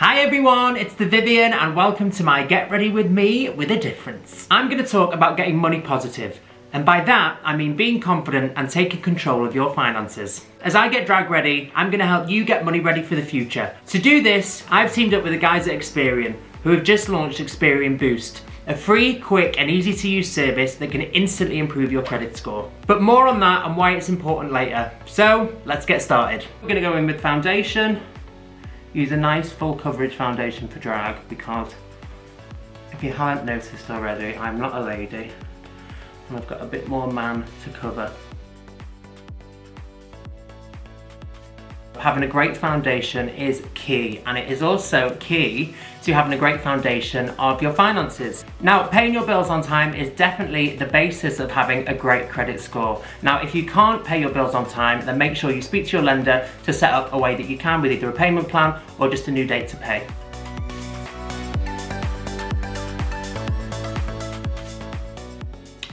Hi everyone, it's the Vivienne and welcome to my Get Ready With Me with a Difference. I'm going to talk about getting money. And by that, I mean being confident and taking control of your finances. As I get drag ready, I'm going to help you get money ready for the future. To do this, I've teamed up with the guys at Experian, who have just launched Experian Boost, a free, quick and easy to use service that can instantly improve your credit score. But more on that and why it's important later. So, let's get started. We're going to go in with foundation, use a nice full coverage foundation for drag because if you haven't noticed already, I'm not a lady and I've got a bit more man to cover. Having a great foundation is key and it is also key to having a great foundation of your finances. Now, paying your bills on time is definitely the basis of having a great credit score. Now, if you can't pay your bills on time, then make sure you speak to your lender to set up a way that you can with either a payment plan or just a new date to pay.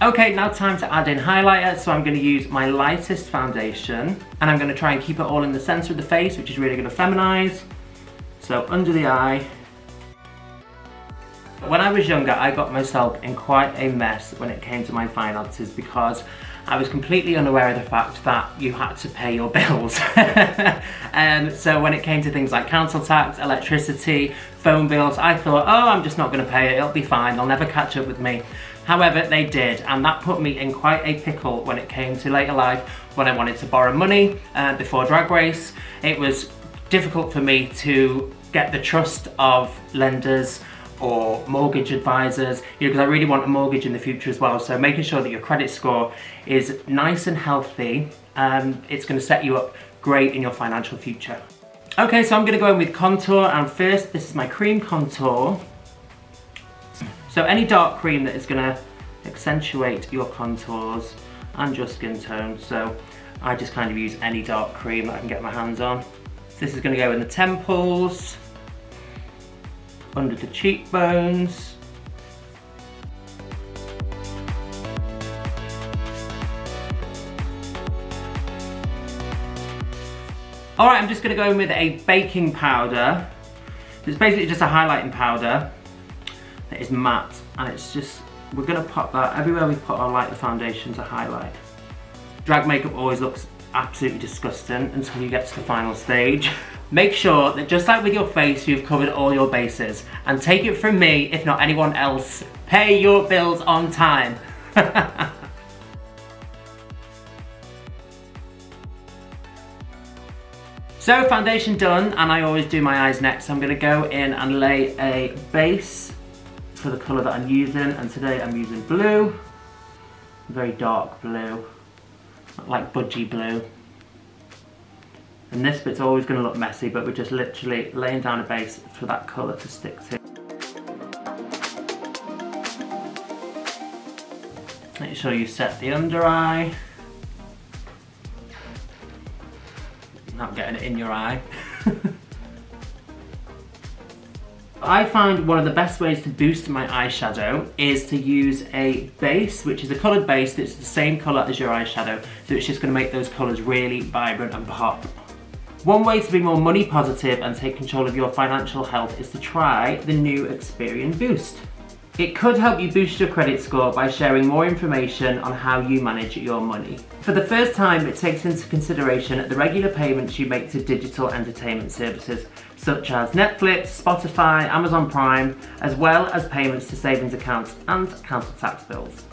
Okay, now time to add in highlighter. So I'm gonna use my lightest foundation and I'm gonna try and keep it all in the center of the face, which is really gonna feminize. So under the eye. When I was younger, I got myself in quite a mess when it came to my finances because I was completely unaware of the fact that you had to pay your bills. and um, so when it came to things like council tax, electricity, phone bills, I thought, oh, I'm just not gonna pay it, it'll be fine, they'll never catch up with me. However, they did, and that put me in quite a pickle when it came to later life, when I wanted to borrow money uh, before Drag Race. It was difficult for me to get the trust of lenders or mortgage advisors, you know, because I really want a mortgage in the future as well. So making sure that your credit score is nice and healthy, um, it's gonna set you up great in your financial future. Okay, so I'm gonna go in with contour, and first, this is my cream contour. So any dark cream that is gonna accentuate your contours and your skin tone. So I just kind of use any dark cream that I can get my hands on. This is gonna go in the temples, under the cheekbones, All right, I'm just gonna go in with a baking powder. It's basically just a highlighting powder that is matte and it's just, we're gonna pop that everywhere we put our lighter foundation to highlight. Drag makeup always looks absolutely disgusting until you get to the final stage. Make sure that just like with your face, you've covered all your bases. And take it from me, if not anyone else, pay your bills on time. so foundation done, and I always do my eyes next. So I'm gonna go in and lay a base for the colour that I'm using and today I'm using blue, very dark blue, like budgie blue. And this bit's always going to look messy but we're just literally laying down a base for that colour to stick to. Make sure you set the under eye. Not getting it in your eye. I find one of the best ways to boost my eyeshadow is to use a base, which is a coloured base that's the same colour as your eyeshadow, so it's just going to make those colours really vibrant and pop. One way to be more money positive and take control of your financial health is to try the new Experian Boost. It could help you boost your credit score by sharing more information on how you manage your money. For the first time, it takes into consideration the regular payments you make to digital entertainment services, such as Netflix, Spotify, Amazon Prime, as well as payments to savings accounts and council tax bills.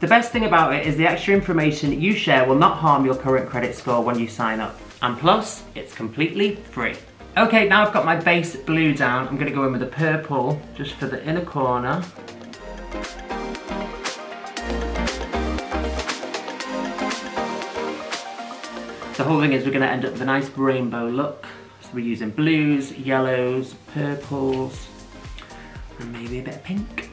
The best thing about it is the extra information you share will not harm your current credit score when you sign up. And plus, it's completely free. Okay, now I've got my base blue down, I'm gonna go in with a purple just for the inner corner. The whole thing is we're gonna end up with a nice rainbow look. So we're using blues, yellows, purples, and maybe a bit of pink.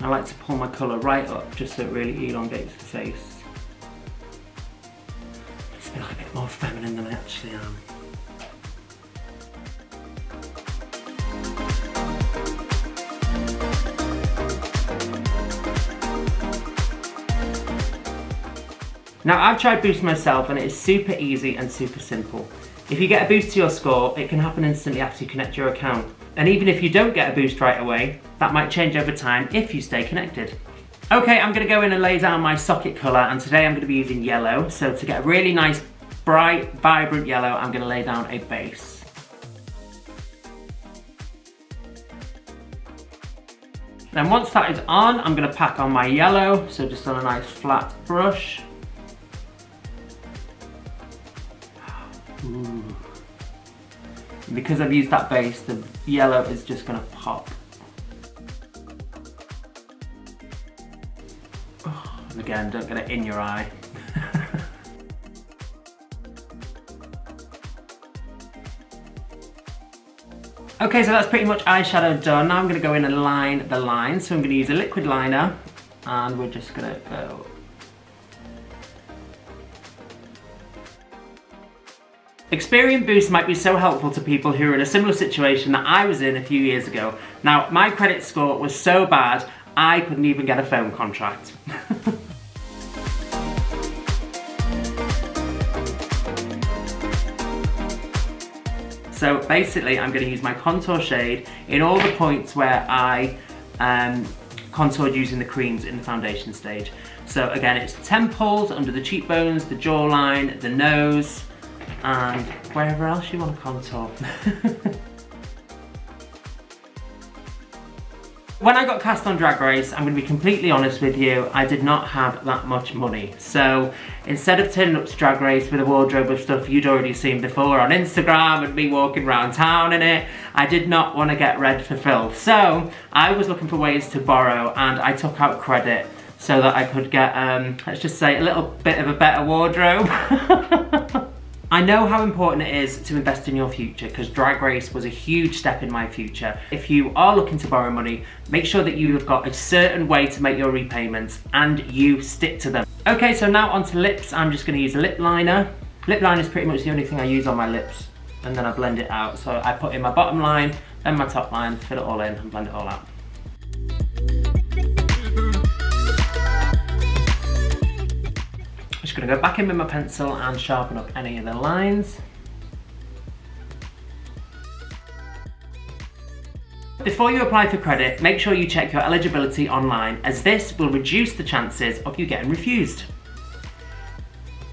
I like to pull my colour right up just so it really elongates the face. Feminine than I actually am. Now I've tried Boost myself and it is super easy and super simple. If you get a boost to your score, it can happen instantly after you connect your account. And even if you don't get a boost right away, that might change over time if you stay connected. Okay, I'm gonna go in and lay down my socket color and today I'm gonna be using yellow. So to get a really nice, bright, vibrant yellow, I'm gonna lay down a base. Then once that is on, I'm gonna pack on my yellow. So just on a nice flat brush. Ooh. Because I've used that base, the yellow is just gonna pop. And again, don't get it in your eye. Okay, so that's pretty much eyeshadow done. Now I'm gonna go in and line the line. So I'm gonna use a liquid liner and we're just gonna go Experian Boost might be so helpful to people who are in a similar situation that I was in a few years ago. Now, my credit score was so bad, I couldn't even get a phone contract. So basically I'm going to use my contour shade in all the points where I um, contoured using the creams in the foundation stage. So again, it's temples, under the cheekbones, the jawline, the nose, and wherever else you want to contour. When I got cast on Drag Race, I'm going to be completely honest with you, I did not have that much money. So instead of turning up to Drag Race with a wardrobe of stuff you'd already seen before on Instagram and me walking around town in it, I did not want to get read for filth. So I was looking for ways to borrow and I took out credit so that I could get, um, let's just say, a little bit of a better wardrobe. I know how important it is to invest in your future because Drag Race was a huge step in my future. If you are looking to borrow money, make sure that you have got a certain way to make your repayments and you stick to them. Okay, so now onto lips. I'm just gonna use a lip liner. Lip liner is pretty much the only thing I use on my lips and then I blend it out. So I put in my bottom line, then my top line, fill it all in and blend it all out. Just gonna go back in with my pencil and sharpen up any of the lines. Before you apply for credit, make sure you check your eligibility online as this will reduce the chances of you getting refused.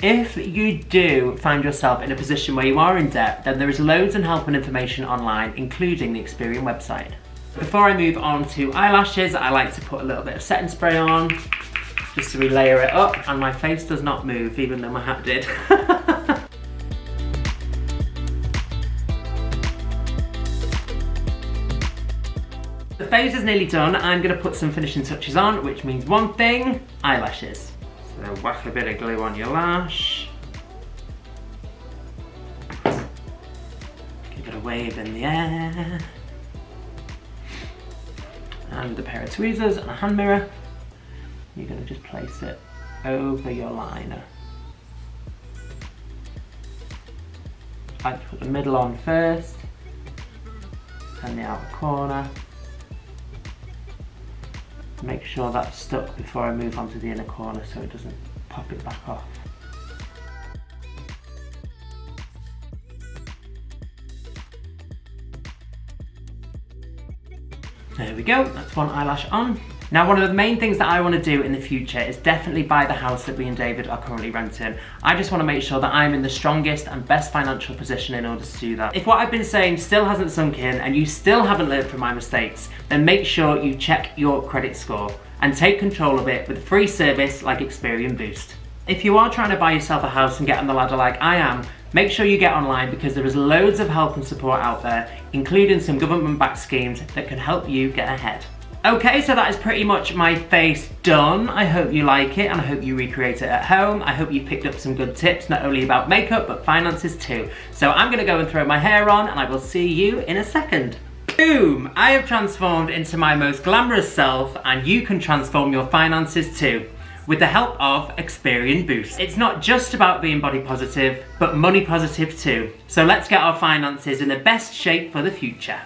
If you do find yourself in a position where you are in debt, then there is loads and help and information online, including the Experian website. Before I move on to eyelashes, I like to put a little bit of setting spray on just to re-layer it up and my face does not move even though my hat did. the face is nearly done. I'm gonna put some finishing touches on, which means one thing, eyelashes. So whack a bit of glue on your lash. Give it a wave in the air. And a pair of tweezers and a hand mirror you're going to just place it over your liner. I put the middle on first and the outer corner. Make sure that's stuck before I move on to the inner corner so it doesn't pop it back off. There we go, that's one eyelash on. Now one of the main things that I want to do in the future is definitely buy the house that we and David are currently renting. I just want to make sure that I'm in the strongest and best financial position in order to do that. If what I've been saying still hasn't sunk in and you still haven't learned from my mistakes, then make sure you check your credit score and take control of it with a free service like Experian Boost. If you are trying to buy yourself a house and get on the ladder like I am, make sure you get online because there is loads of help and support out there, including some government-backed schemes that can help you get ahead. Okay, so that is pretty much my face done. I hope you like it and I hope you recreate it at home. I hope you picked up some good tips, not only about makeup, but finances too. So I'm gonna go and throw my hair on and I will see you in a second. Boom! I have transformed into my most glamorous self and you can transform your finances too with the help of Experian Boost. It's not just about being body positive, but money positive too. So let's get our finances in the best shape for the future.